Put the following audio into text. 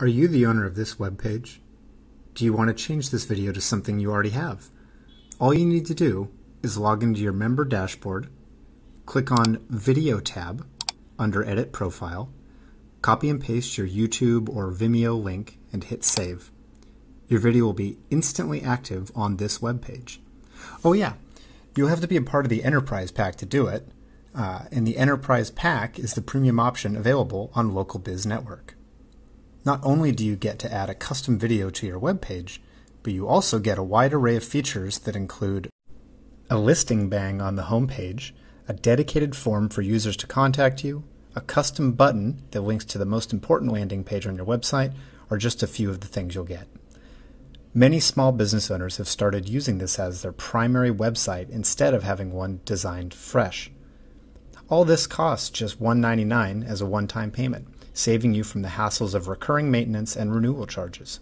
Are you the owner of this web page? Do you want to change this video to something you already have? All you need to do is log into your member dashboard, click on Video tab under Edit Profile, copy and paste your YouTube or Vimeo link, and hit Save. Your video will be instantly active on this web page. Oh yeah, you'll have to be a part of the Enterprise Pack to do it, uh, and the Enterprise Pack is the premium option available on Local Biz Network. Not only do you get to add a custom video to your web page, but you also get a wide array of features that include a listing bang on the home page, a dedicated form for users to contact you, a custom button that links to the most important landing page on your website, or just a few of the things you'll get. Many small business owners have started using this as their primary website instead of having one designed fresh. All this costs just $1.99 as a one time payment saving you from the hassles of recurring maintenance and renewal charges.